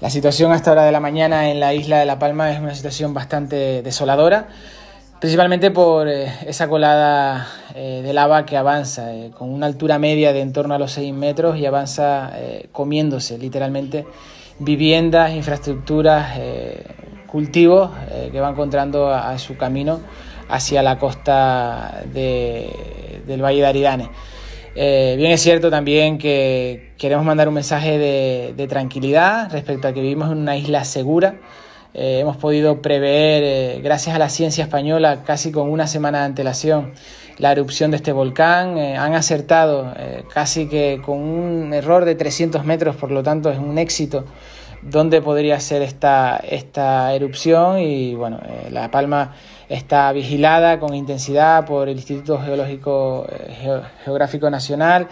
La situación a esta hora de la mañana en la isla de La Palma es una situación bastante desoladora, principalmente por eh, esa colada eh, de lava que avanza eh, con una altura media de en torno a los 6 metros y avanza comiéndose literalmente viviendas, infraestructuras, cultivos que va encontrando a, su camino hacia la costa del Valle de Aridane. Eh, bien es cierto también que queremos mandar un mensaje de, tranquilidad respecto a que vivimos en una isla segura. Eh, hemos podido prever, eh, gracias a la ciencia española, casi con una semana de antelación, la erupción de este volcán. han acertado casi que con un error de 300 metros, por lo tanto es un éxito dónde podría ser esta, esta erupción y bueno, eh, La Palma está vigilada con intensidad por el Instituto Geológico eh, Geográfico Nacional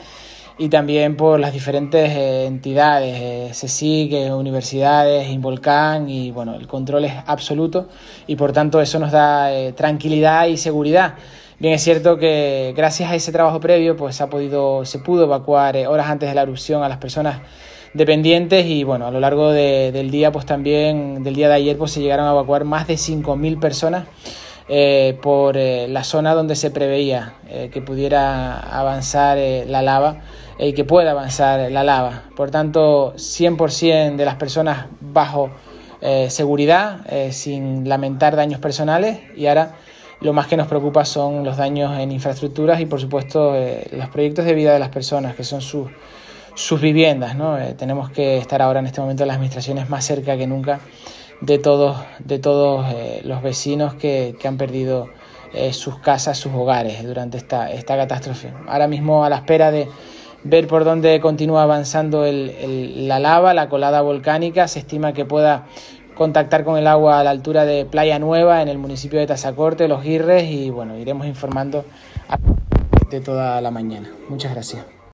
y también por las diferentes eh, entidades, CSIC, universidades, Involcán y bueno, el control es absoluto y por tanto eso nos da tranquilidad y seguridad. Bien, es cierto que gracias a ese trabajo previo pues ha podido, se pudo evacuar horas antes de la erupción a las personas dependientes y bueno, a lo largo del día pues también, del día de ayer pues se llegaron a evacuar más de 5.000 personas eh, por eh, la zona donde se preveía eh, que pudiera avanzar la lava y que pueda avanzar la lava. Por tanto, 100% de las personas bajo seguridad, sin lamentar daños personales y ahora lo más que nos preocupa son los daños en infraestructuras y por supuesto los proyectos de vida de las personas, que son sus sus viviendas. ¿no? Eh, tenemos que estar ahora en este momento las administraciones más cerca que nunca de todos, de todos eh, los vecinos que, han perdido eh, sus casas, sus hogares durante esta, esta catástrofe. Ahora mismo a la espera de ver por dónde continúa avanzando la lava, la colada volcánica, se estima que pueda contactar con el agua a la altura de Playa Nueva en el municipio de Tazacorte, Los Guirres y bueno, iremos informando de toda la mañana. Muchas gracias.